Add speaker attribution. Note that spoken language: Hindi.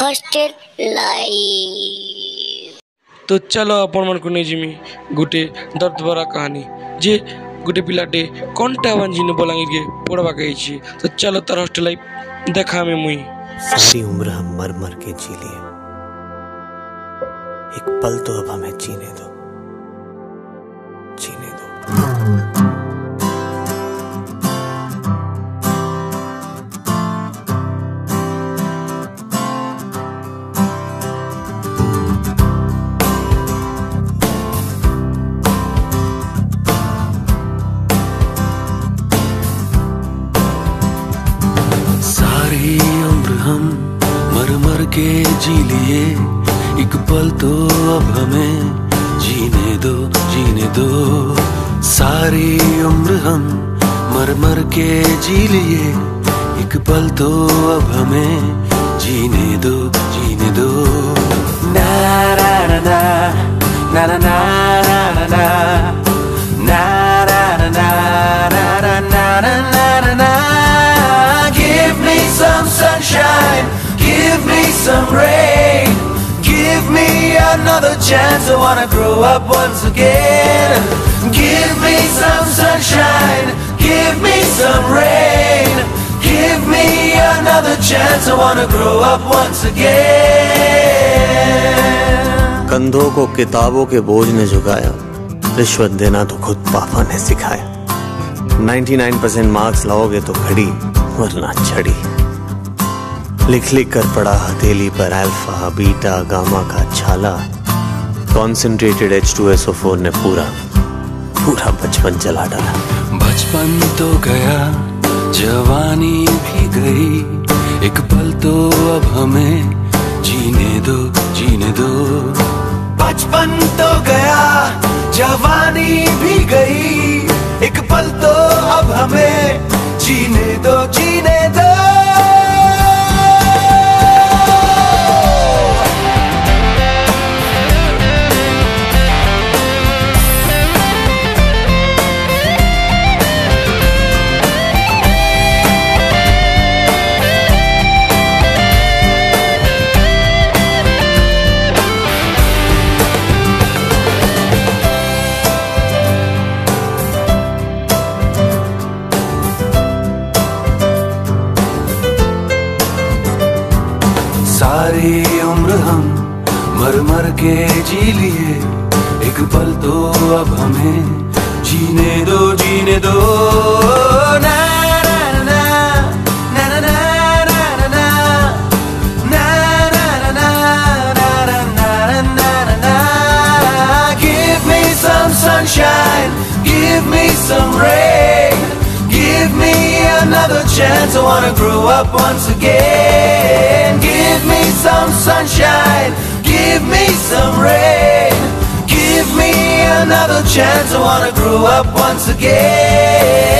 Speaker 1: हॉस्टेल लाइव
Speaker 2: ତ ଚାଲ ଆପଣମାନଙ୍କୁ ନେଇଯିମି ଗୋଟେ ଦର୍ଦ ଭରା କାହାଣୀ ଯେ ଗୋଟେ ପିଲାଟେ କଣ୍ଟା ବାଞ୍ଜିନି ବଲାଙ୍ଗୀରକେ ପଢ଼ବାକେ ହେଇଛି ତ ଚାଲ ତାର ହଷ୍ଟେଲ ଲାଇଫ୍ ଦେଖାମେ ମୁଇଁ
Speaker 3: सारी उम्र हम मर मर के जी लिए एक पल तो अब हमें जीने दो जीने
Speaker 4: के जी लिए एक पल तो अब हमें जीने दो जीने दो सारी उम्र हम मर मर के जी लिए एक पल तो अब हमें जीने दो जीने दो ना ना ना ना ना ना ना ना ना na na na na another chance. I wanna grow up once again. Give me some sunshine, give me some rain, give me another chance. I wanna grow up once again.
Speaker 3: कंधों को किताबों के बोझ ने झुकाया रिश्वत देना तो खुद पापा ने सिखाया 99% मार्क्स लाओगे तो घड़ी वरना छड़ी लिख लिख कर पड़ा हथेली पर अल्फ़ा बीटा गामा का छाला। कॉन्सेंट्रेटेड H2SO4 ने पूरा पूरा बचपन जला डाला।
Speaker 4: बचपन तो गया, जवानी भी गई। एक पल तो अब हमें जीने दो जीने दो। बचपन तो गया, जवानी भी गई। एक पल तो अब हमें जीने दो जीने सारी उम्र हम मर मर के जी लिए एक पल तो अब हमें जीने दो जीने दो give me some rain, give me another chance. I wanna grow up once again. Give Give me some sunshine, give me some rain, give me another chance. I wanna grow up once again.